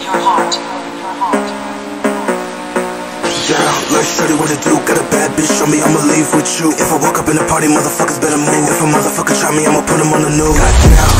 Yeah, let's show you what to do. Got a bad bitch, show me I'ma leave with you. If I walk up in a party, motherfuckers better move. If a motherfucker try me, I'ma put him on the news. Goddamn.